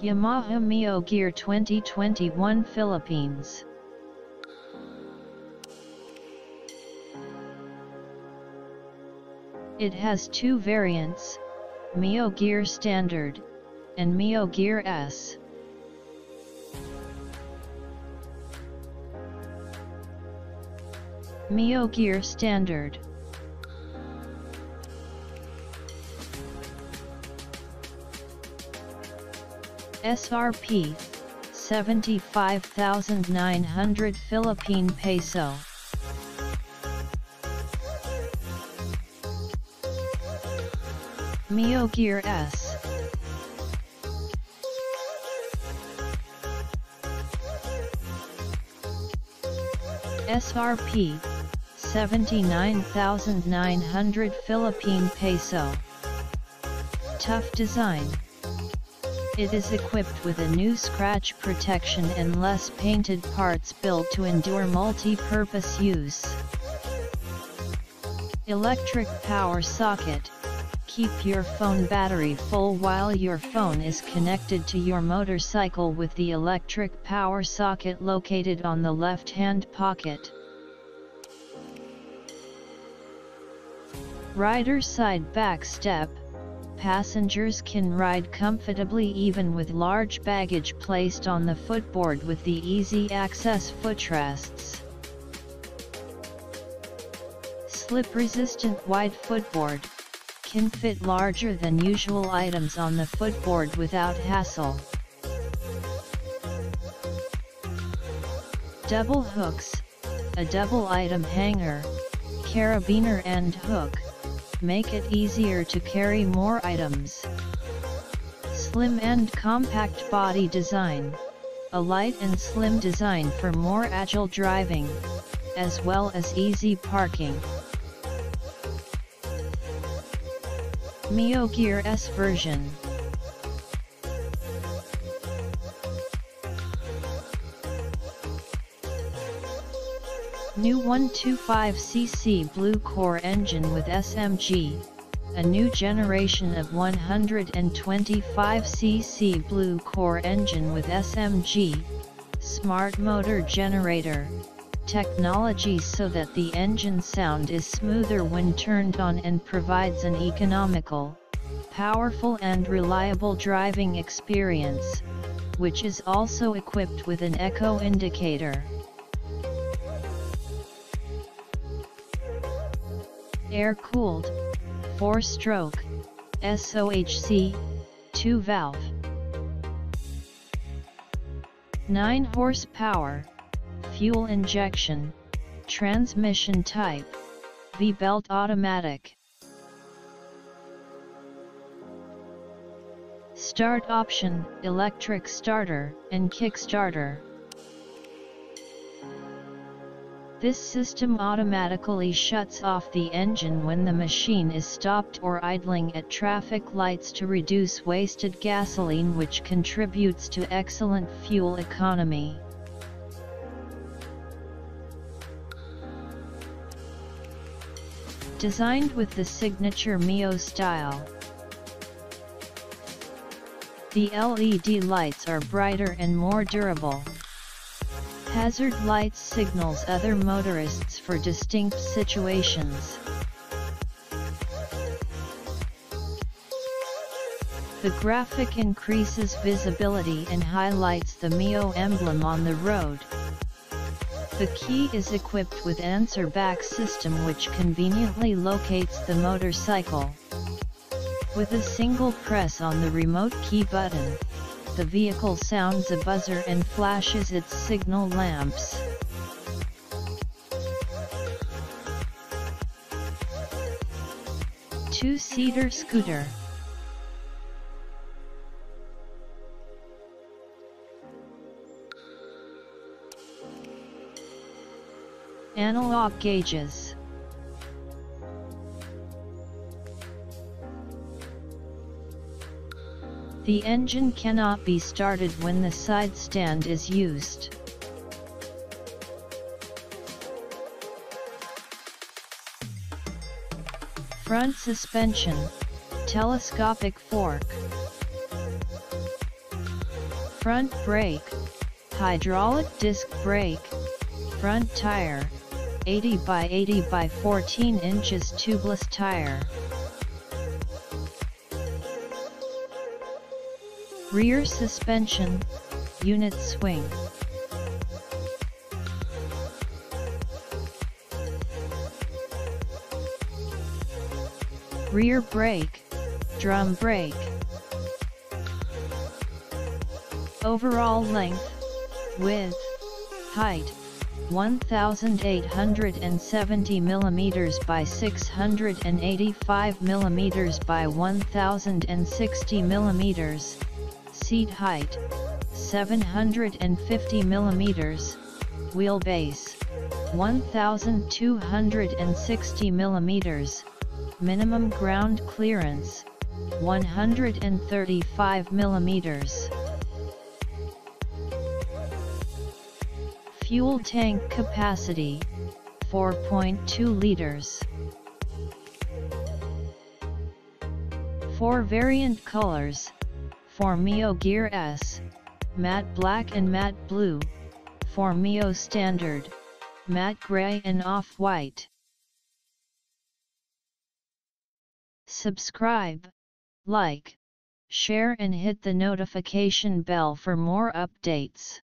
Yamaha Mio Gear 2021 Philippines It has two variants, Mio Gear Standard, and Mio Gear S. Mio Gear Standard SRP 75,900 Philippine Peso. Mio Gear S. SRP 79,900 Philippine Peso. Tough design it is equipped with a new scratch protection and less painted parts built to endure multi-purpose use. Electric power socket. Keep your phone battery full while your phone is connected to your motorcycle with the electric power socket located on the left-hand pocket. Rider side back step passengers can ride comfortably even with large baggage placed on the footboard with the easy access footrests. Slip-resistant wide footboard, can fit larger than usual items on the footboard without hassle. Double hooks, a double item hanger, carabiner and hook, make it easier to carry more items. Slim and compact body design, a light and slim design for more agile driving, as well as easy parking. Mio Gear S version New 125cc Blue Core engine with SMG, a new generation of 125cc Blue Core engine with SMG, smart motor generator, technology so that the engine sound is smoother when turned on and provides an economical, powerful and reliable driving experience, which is also equipped with an eco indicator. Air-cooled, 4-stroke, SOHC, 2-valve. 9 horsepower, fuel injection, transmission type, V-belt automatic. Start option, electric starter, and kickstarter. This system automatically shuts off the engine when the machine is stopped or idling at traffic lights to reduce wasted gasoline which contributes to excellent fuel economy. Designed with the signature Mio style. The LED lights are brighter and more durable. Hazard lights signals other motorists for distinct situations. The graphic increases visibility and highlights the Mio emblem on the road. The key is equipped with answer back system which conveniently locates the motorcycle. With a single press on the remote key button, the vehicle sounds a buzzer and flashes its signal lamps. Two-seater scooter Analog gauges The engine cannot be started when the side stand is used. Front suspension, telescopic fork. Front brake, hydraulic disc brake, front tire, 80 by 80 by 14 inches tubeless tire. Rear suspension, unit swing. Rear brake, drum brake. Overall length, width, height, 1870 mm by 685 mm by 1060 mm, seat height, 750 mm, wheelbase, 1260 mm, minimum ground clearance, 135 mm. Fuel tank capacity, 4.2 liters. Four variant colors, for Mio Gear S, matte black and matte blue, for Mio Standard, matte gray and off-white. Subscribe, like, share and hit the notification bell for more updates.